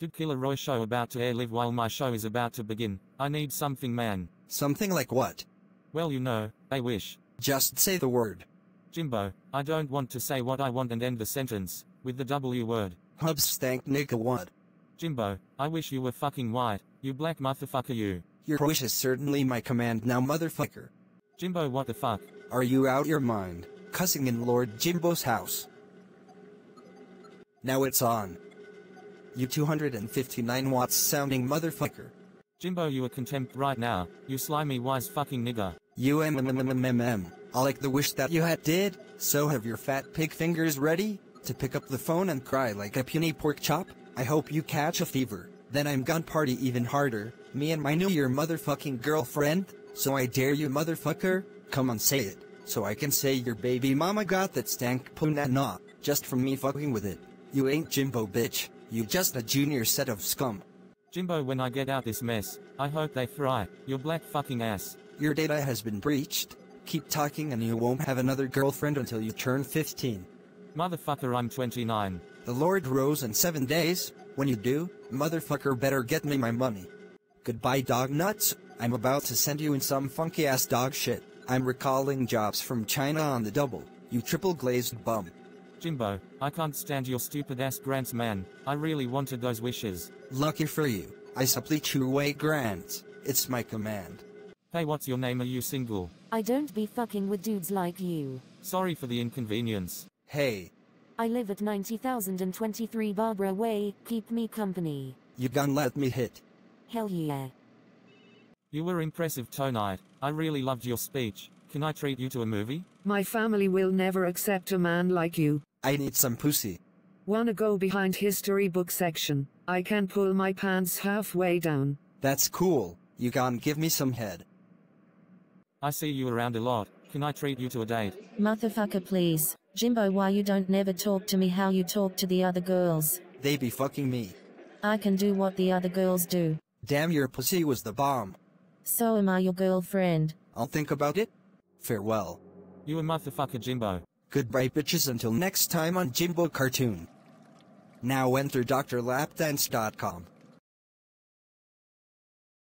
Did Killer Roy show about to air live while my show is about to begin? I need something man. Something like what? Well you know, a wish. Just say the word. Jimbo, I don't want to say what I want and end the sentence, with the W word. Hubs stank nigga what? Jimbo, I wish you were fucking white, you black motherfucker you. Your wish is certainly my command now motherfucker. Jimbo what the fuck? Are you out your mind? Cussing in Lord Jimbo's house. Now it's on. You 259 watts sounding motherfucker. Jimbo you a contempt right now, you slimy wise fucking nigga. You mmmmmmm. I like the wish that you had did, so have your fat pig fingers ready, to pick up the phone and cry like a puny pork chop? I hope you catch a fever, then I'm gonna party even harder, me and my new year motherfucking girlfriend, so I dare you motherfucker, come on say it, so I can say your baby mama got that stank punana, just from me fucking with it. You ain't Jimbo bitch, you just a junior set of scum. Jimbo when I get out this mess, I hope they fry, your black fucking ass. Your data has been breached. Keep talking and you won't have another girlfriend until you turn 15. Motherfucker I'm 29. The Lord rose in seven days. When you do, motherfucker better get me my money. Goodbye dog nuts, I'm about to send you in some funky ass dog shit. I'm recalling jobs from China on the double, you triple glazed bum. Jimbo, I can't stand your stupid ass grants man, I really wanted those wishes. Lucky for you, I supply two way grants. It's my command. Hey what's your name are you single? I don't be fucking with dudes like you. Sorry for the inconvenience. Hey, I live at 90,023 Barbara Way, keep me company. you gon' let me hit. Hell yeah. You were impressive tonight, I really loved your speech. Can I treat you to a movie? My family will never accept a man like you. I need some pussy. Wanna go behind history book section? I can pull my pants halfway down. That's cool. You can give me some head. I see you around a lot, can I treat you to a date? Motherfucker please. Jimbo why you don't never talk to me how you talk to the other girls. They be fucking me. I can do what the other girls do. Damn your pussy was the bomb. So am I your girlfriend. I'll think about it. Farewell. You a motherfucker Jimbo. Goodbye bitches until next time on Jimbo Cartoon. Now enter drlapdance.com.